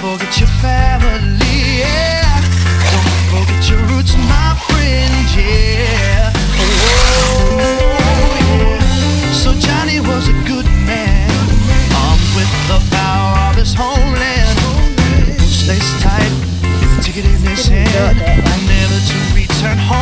forget your family. Yeah, don't forget your roots, my friend. Yeah. Oh, yeah. So Johnny was a good man, armed with the power of his homeland. Stays tight, ticket in his hand, never to return home.